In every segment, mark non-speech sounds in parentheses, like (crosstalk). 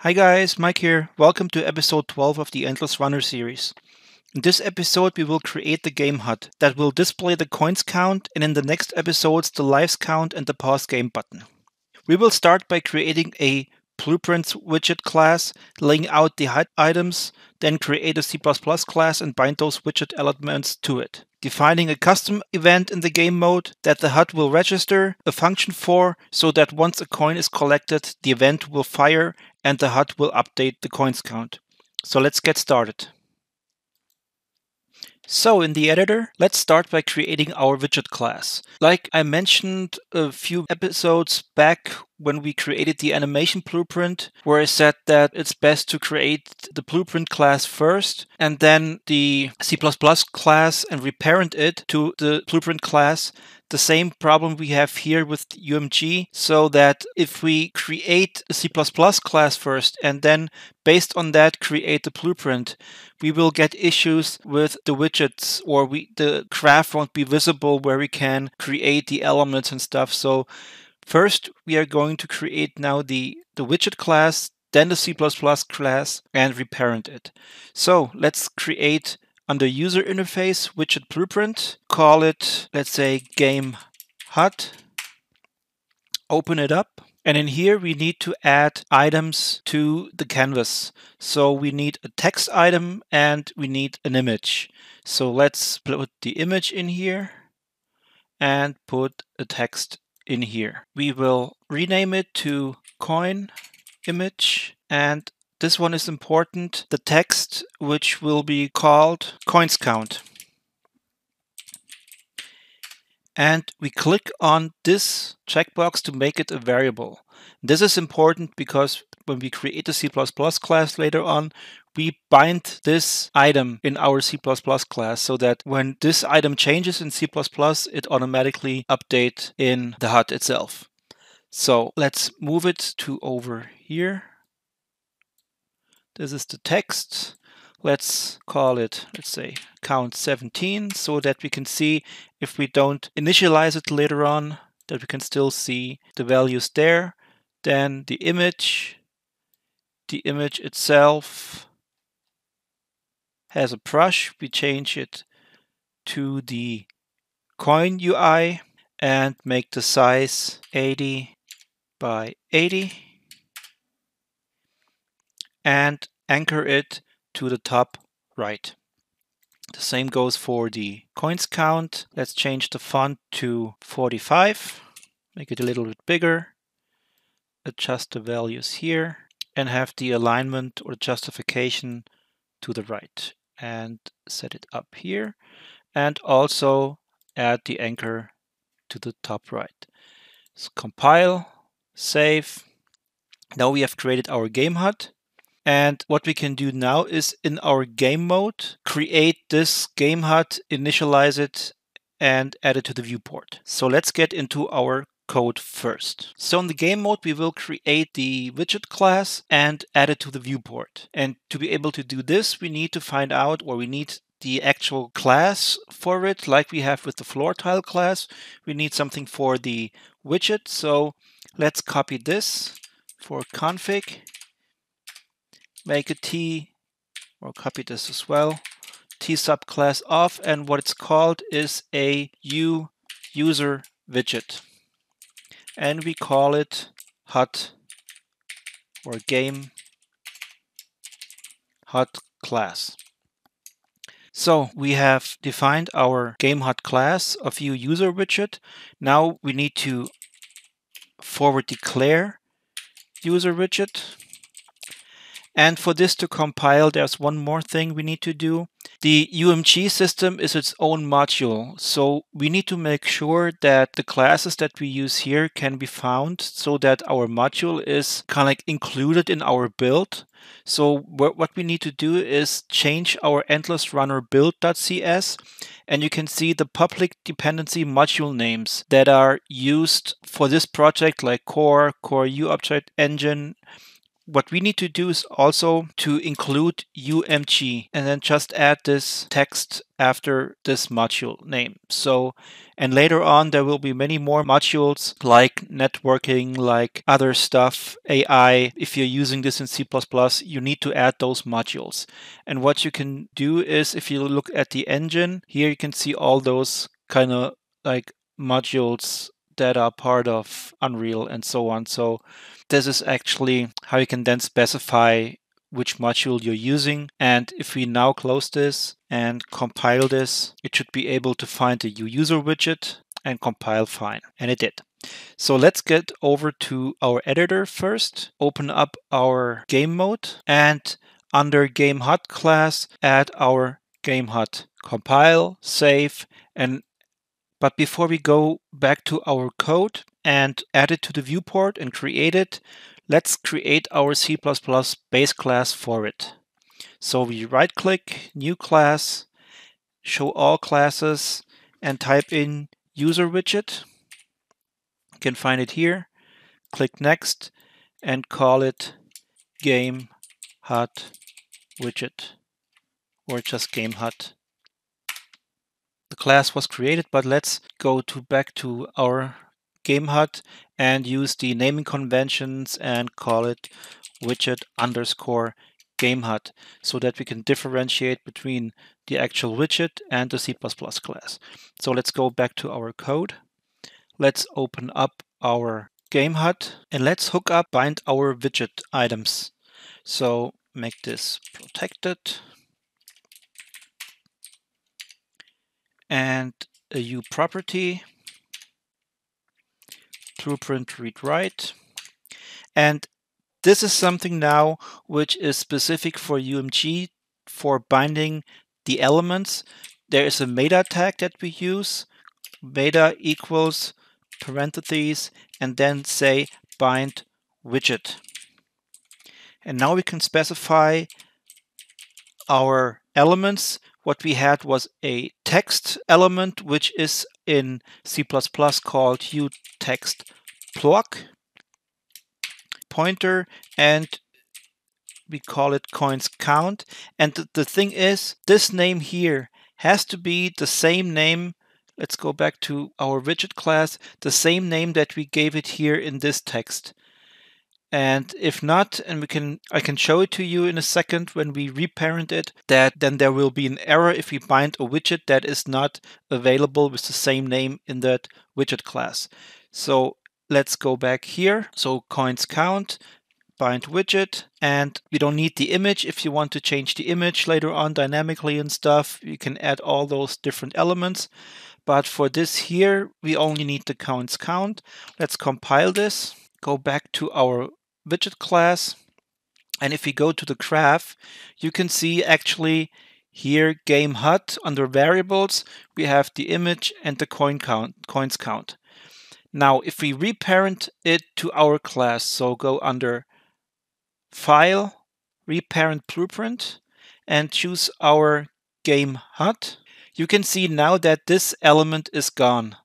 Hi guys, Mike here. Welcome to episode 12 of the Endless Runner series. In this episode, we will create the game HUD that will display the coins count and in the next episodes, the lives count and the pause game button. We will start by creating a blueprints widget class, laying out the HUD items, then create a C++ class and bind those widget elements to it. Defining a custom event in the game mode that the HUD will register a function for so that once a coin is collected, the event will fire and the HUD will update the coins count. So let's get started. So in the editor, let's start by creating our widget class. Like I mentioned a few episodes back when we created the animation blueprint, where I said that it's best to create the blueprint class first and then the C++ class and reparent it to the blueprint class the same problem we have here with UMG, so that if we create a C++ class first and then based on that create the blueprint, we will get issues with the widgets or we the graph won't be visible where we can create the elements and stuff. So first we are going to create now the, the widget class, then the C++ class and reparent it. So let's create under user interface widget blueprint, call it, let's say game HUD, open it up. And in here, we need to add items to the canvas. So we need a text item and we need an image. So let's put the image in here and put a text in here. We will rename it to coin image and this one is important, the text which will be called coins count. And we click on this checkbox to make it a variable. This is important because when we create the C++ class later on, we bind this item in our C++ class so that when this item changes in C++, it automatically update in the HUD itself. So let's move it to over here this is the text. Let's call it, let's say, count 17 so that we can see if we don't initialize it later on, that we can still see the values there. Then the image, the image itself has a brush. We change it to the coin UI and make the size 80 by 80 and anchor it to the top right. The same goes for the coins count. Let's change the font to 45, make it a little bit bigger, adjust the values here, and have the alignment or justification to the right and set it up here and also add the anchor to the top right. So compile, save. Now we have created our game HUD and what we can do now is in our game mode, create this game HUD, initialize it, and add it to the viewport. So let's get into our code first. So in the game mode, we will create the widget class and add it to the viewport. And to be able to do this, we need to find out, or we need the actual class for it, like we have with the floor tile class. We need something for the widget. So let's copy this for config make a T, or copy this as well, T subclass off, and what it's called is a U user widget. And we call it HUD or game HUD class. So we have defined our game HUD class of U user widget. Now we need to forward declare user widget and for this to compile, there's one more thing we need to do. The UMG system is its own module, so we need to make sure that the classes that we use here can be found so that our module is kind of like included in our build. So what we need to do is change our endless runner build.cs and you can see the public dependency module names that are used for this project like core, core U object engine, what we need to do is also to include UMG and then just add this text after this module name. So, and later on, there will be many more modules like networking, like other stuff, AI. If you're using this in C++, you need to add those modules. And what you can do is if you look at the engine, here you can see all those kind of like modules that are part of Unreal and so on. So this is actually how you can then specify which module you're using. And if we now close this and compile this, it should be able to find the user widget and compile fine. And it did. So let's get over to our editor first, open up our game mode and under game HUD class, add our game HUD. Compile, save, and but before we go back to our code and add it to the viewport and create it, let's create our C++ base class for it. So we right click, new class, show all classes and type in user widget. You can find it here. Click next and call it game HUD widget or just game HUD the class was created, but let's go to back to our game HUD and use the naming conventions and call it widget underscore game HUD so that we can differentiate between the actual widget and the C++ class. So let's go back to our code. Let's open up our game HUD and let's hook up bind our widget items. So make this protected and a U property, blueprint read write. And this is something now which is specific for UMG for binding the elements. There is a meta tag that we use, meta equals parentheses, and then say bind widget. And now we can specify our elements what we had was a text element, which is in C++ called uTextBlock pointer, and we call it coins count. And th the thing is, this name here has to be the same name. Let's go back to our widget class, the same name that we gave it here in this text. And if not, and we can I can show it to you in a second when we reparent it, that then there will be an error if we bind a widget that is not available with the same name in that widget class. So let's go back here. So coins count, bind widget, and we don't need the image. If you want to change the image later on dynamically and stuff, you can add all those different elements. But for this here, we only need the coins count. Let's compile this go back to our widget class. And if we go to the graph, you can see actually here game HUD under variables, we have the image and the coin count, coins count. Now, if we reparent it to our class, so go under File, Reparent Blueprint, and choose our game HUD, you can see now that this element is gone.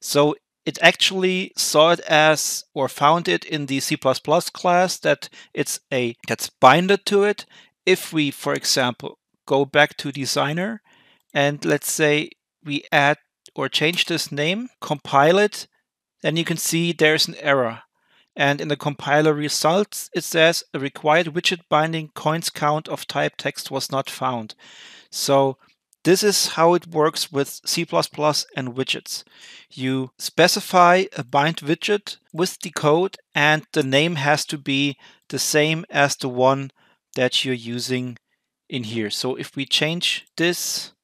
So it actually saw it as or found it in the C++ class that it's a that's binded to it. If we, for example, go back to designer and let's say we add or change this name, compile it, then you can see there's an error. And in the compiler results, it says a required widget binding coins count of type text was not found. So this is how it works with C++ and widgets. You specify a bind widget with the code and the name has to be the same as the one that you're using in here. So if we change this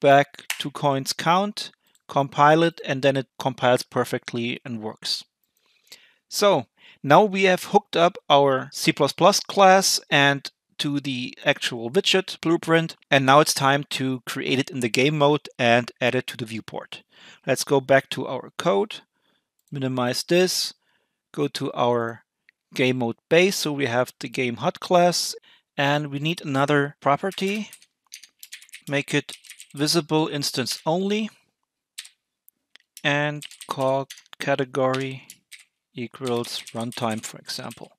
back to coins count, compile it, and then it compiles perfectly and works. So now we have hooked up our C++ class and to the actual widget blueprint. And now it's time to create it in the game mode and add it to the viewport. Let's go back to our code, minimize this, go to our game mode base. So we have the game HUD class and we need another property. Make it visible instance only and call category equals runtime, for example.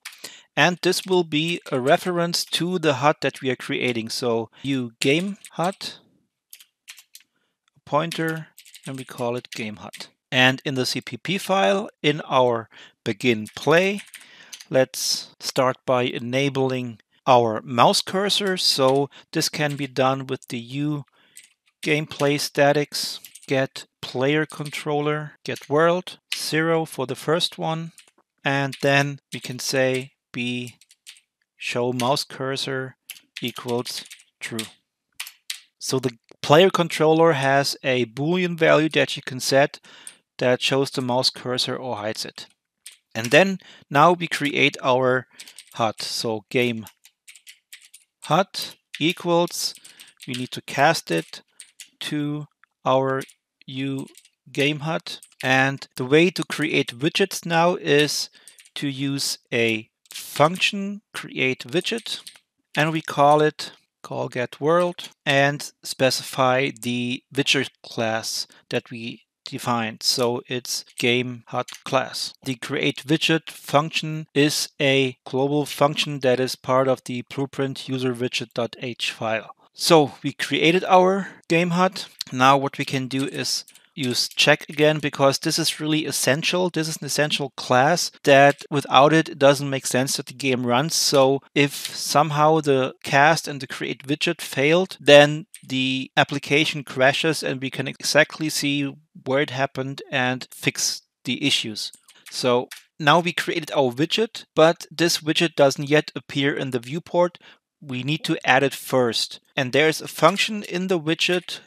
And this will be a reference to the HUD that we are creating. So U game HUD, pointer, and we call it game HUD. And in the CPP file, in our begin play, let's start by enabling our mouse cursor. So this can be done with the U gameplay statics get player controller, get world, zero for the first one, and then we can say b show mouse cursor equals true. So the player controller has a boolean value that you can set that shows the mouse cursor or hides it. And then now we create our HUD. So game HUD equals, we need to cast it to our U game HUD. And the way to create widgets now is to use a function create widget and we call it call get world and specify the widget class that we defined. So it's game HUD class. The create widget function is a global function that is part of the blueprint user widget.h file. So we created our game HUD. Now what we can do is use check again because this is really essential. This is an essential class that without it, it doesn't make sense that the game runs. So if somehow the cast and the create widget failed, then the application crashes and we can exactly see where it happened and fix the issues. So now we created our widget, but this widget doesn't yet appear in the viewport. We need to add it first. And there's a function in the widget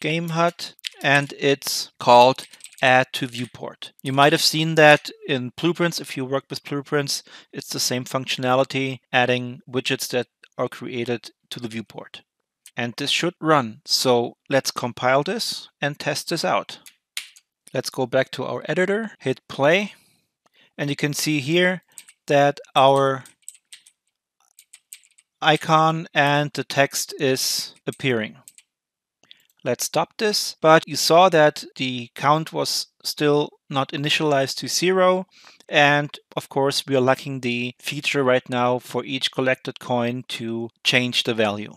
game HUD and it's called add to viewport. You might have seen that in blueprints. If you work with blueprints, it's the same functionality, adding widgets that are created to the viewport. And this should run. So let's compile this and test this out. Let's go back to our editor, hit play, and you can see here that our icon and the text is appearing. Let's stop this. But you saw that the count was still not initialized to zero. And of course, we are lacking the feature right now for each collected coin to change the value.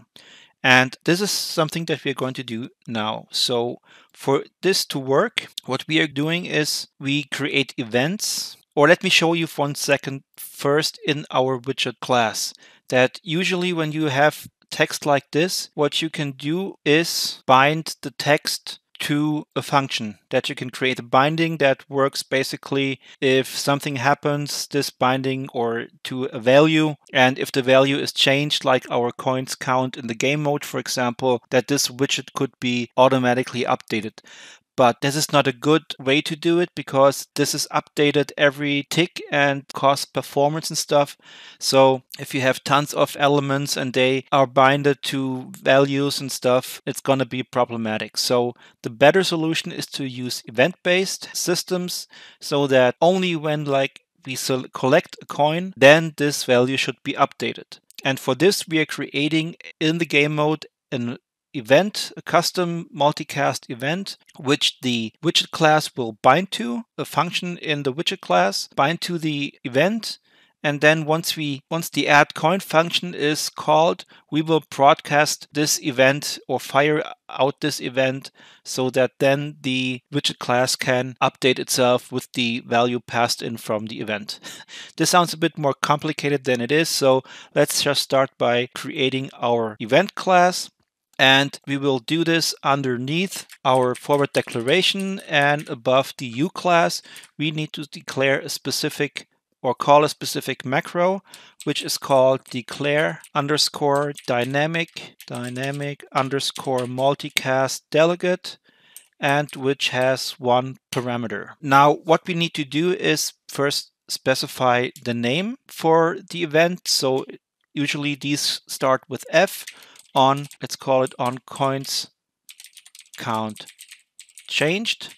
And this is something that we're going to do now. So for this to work, what we are doing is we create events. Or let me show you for one second first in our widget class that usually when you have text like this, what you can do is bind the text to a function that you can create a binding that works basically if something happens this binding or to a value and if the value is changed like our coins count in the game mode for example that this widget could be automatically updated but this is not a good way to do it because this is updated every tick and costs performance and stuff. So if you have tons of elements and they are binded to values and stuff, it's going to be problematic. So the better solution is to use event-based systems so that only when like we collect a coin, then this value should be updated. And for this, we are creating in the game mode an event, a custom multicast event, which the widget class will bind to, a function in the widget class, bind to the event, and then once we once the add coin function is called we will broadcast this event or fire out this event so that then the widget class can update itself with the value passed in from the event. (laughs) This sounds a bit more complicated than it is so let's just start by creating our event class and we will do this underneath our forward declaration and above the U class, we need to declare a specific or call a specific macro, which is called declare underscore dynamic, dynamic underscore multicast delegate, and which has one parameter. Now, what we need to do is first specify the name for the event. So usually these start with F on, let's call it on coins count changed.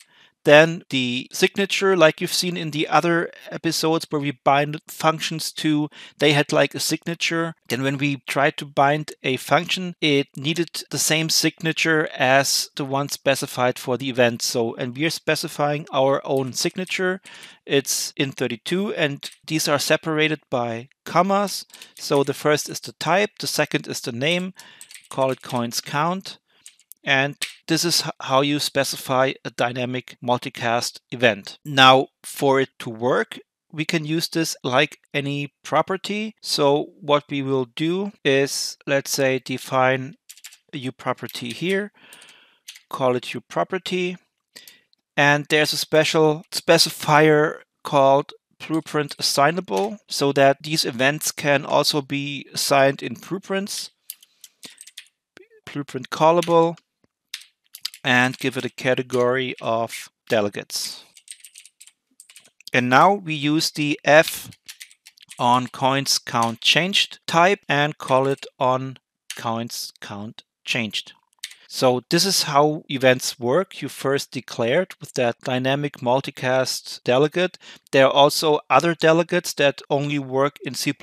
then the signature, like you've seen in the other episodes where we bind functions to, they had like a signature. Then when we tried to bind a function, it needed the same signature as the one specified for the event. So, and we're specifying our own signature. It's in 32 and these are separated by commas. So the first is the type, the second is the name, call it coins count. And this is how you specify a dynamic multicast event. Now, for it to work, we can use this like any property. So what we will do is, let's say, define a property here, call it uProperty, and there's a special specifier called blueprint assignable so that these events can also be assigned in blueprints. Blueprint callable and give it a category of delegates. And now we use the f on coins count changed type and call it on coins count changed. So this is how events work. You first declared with that dynamic multicast delegate. There are also other delegates that only work in C++.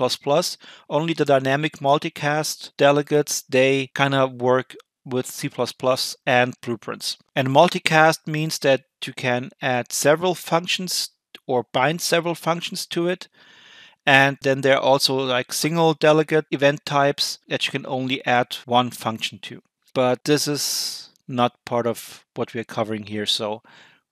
Only the dynamic multicast delegates, they kind of work with C++ and blueprints. And multicast means that you can add several functions or bind several functions to it. And then there are also like single delegate event types that you can only add one function to. But this is not part of what we're covering here. So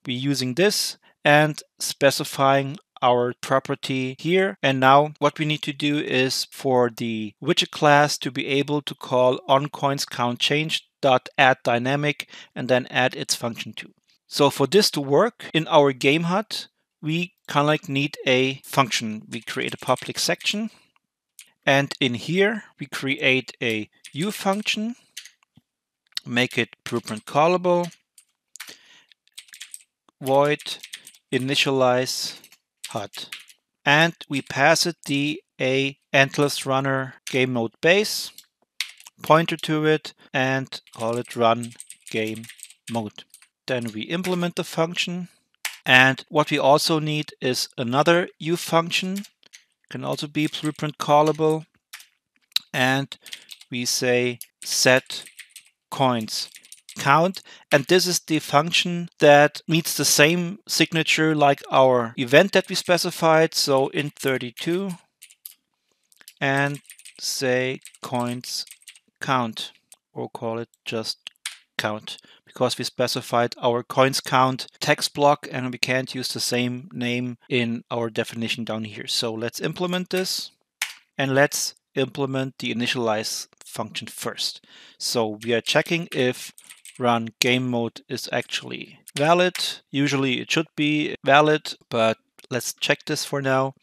we're using this and specifying our property here. And now what we need to do is for the widget class to be able to call onCoinsCountChange dot add dynamic and then add its function to. So for this to work in our game HUD, we kind of like need a function. We create a public section and in here we create a u function, make it blueprint callable, void initialize HUD. And we pass it the a endless runner game mode base, pointer to it, and call it run game mode. Then we implement the function. And what we also need is another u function, can also be blueprint callable. And we say set coins count. And this is the function that meets the same signature like our event that we specified. So in 32 and say coins count or call it just count because we specified our coins count text block and we can't use the same name in our definition down here. So let's implement this and let's implement the initialize function first. So we are checking if run game mode is actually valid. Usually it should be valid, but let's check this for now.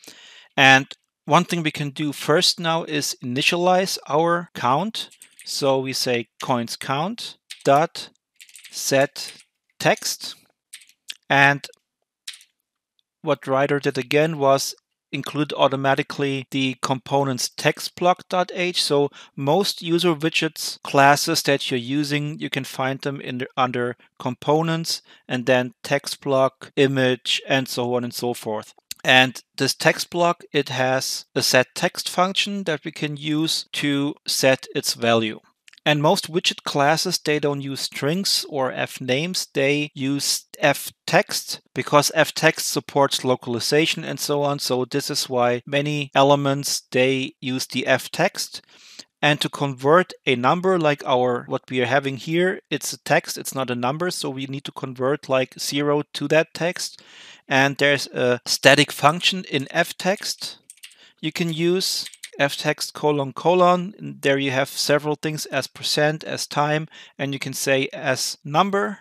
And one thing we can do first now is initialize our count. So we say coins count dot set text. And what Rider did again was include automatically the components text block.h. So most user widgets classes that you're using, you can find them in the, under components and then text block, image, and so on and so forth. And this text block, it has a set text function that we can use to set its value. And most widget classes, they don't use strings or f names. They use f text because f text supports localization and so on. So this is why many elements, they use the f text. And to convert a number like our what we are having here, it's a text, it's not a number. So we need to convert like zero to that text. And there's a static function in f text you can use ftext colon colon. There you have several things as percent, as time, and you can say as number.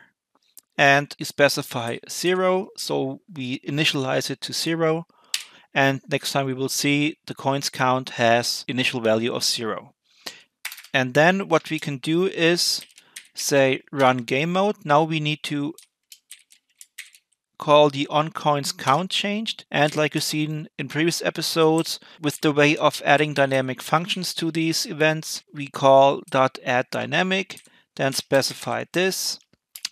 And you specify zero, so we initialize it to zero. And next time we will see the coins count has initial value of zero. And then what we can do is say run game mode. Now we need to call the onCoins count changed. And like you've seen in previous episodes, with the way of adding dynamic functions to these events, we call add dynamic, then specify this.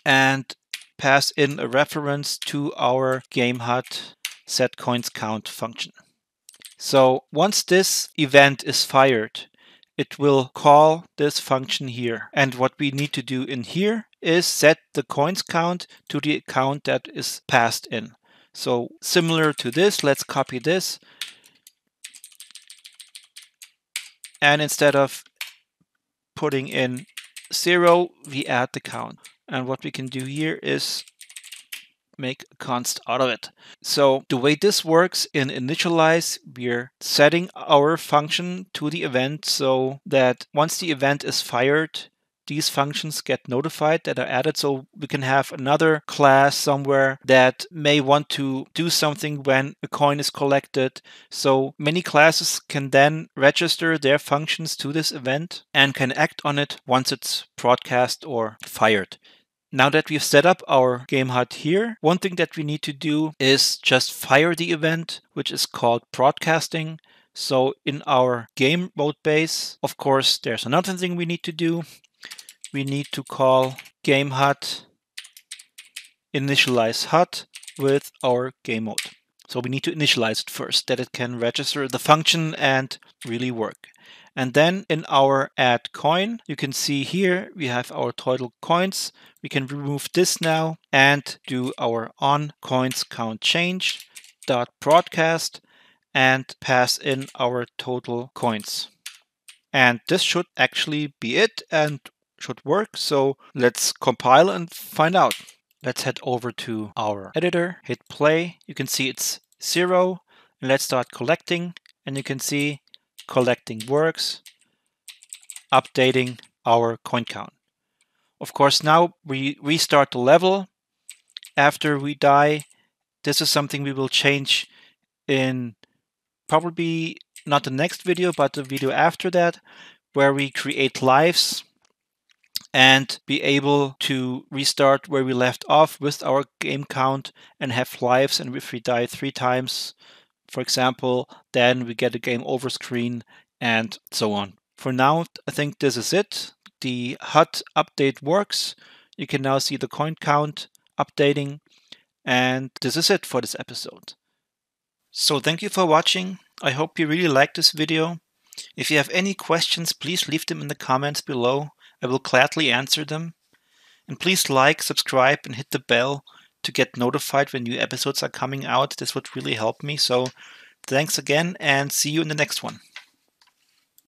And pass in a reference to our GameHUD set coins count function. So once this event is fired, it will call this function here. And what we need to do in here is set the coins count to the account that is passed in. So similar to this, let's copy this. And instead of putting in zero, we add the count. And what we can do here is make a const out of it. So the way this works in initialize, we're setting our function to the event so that once the event is fired, these functions get notified that are added. So we can have another class somewhere that may want to do something when a coin is collected. So many classes can then register their functions to this event and can act on it once it's broadcast or fired now that we've set up our GameHUD here, one thing that we need to do is just fire the event, which is called broadcasting. So in our game mode base, of course, there's another thing we need to do. We need to call GameHUD initialize HUD with our game mode. So we need to initialize it first, that it can register the function and really work. And then in our add coin, you can see here we have our total coins. We can remove this now and do our on coins count change dot broadcast and pass in our total coins. And this should actually be it and should work. So let's compile and find out. Let's head over to our editor, hit play. You can see it's zero. And let's start collecting. And you can see collecting works, updating our coin count. Of course, now we restart the level after we die. This is something we will change in probably not the next video, but the video after that, where we create lives and be able to restart where we left off with our game count and have lives. And if we die three times, for example, then we get a game over screen and so on. For now, I think this is it. The HUD update works. You can now see the coin count updating. And this is it for this episode. So thank you for watching. I hope you really liked this video. If you have any questions, please leave them in the comments below. I will gladly answer them. And please like, subscribe, and hit the bell to get notified when new episodes are coming out. This would really help me. So thanks again and see you in the next one.